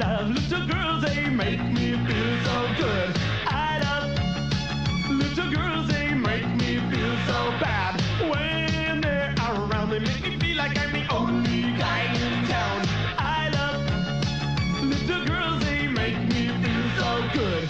I love little girls, they make me feel so good. I love little girls, they make me feel so bad. When they're around, they make me feel like I'm the only guy in town. I love little girls, they make me feel so good.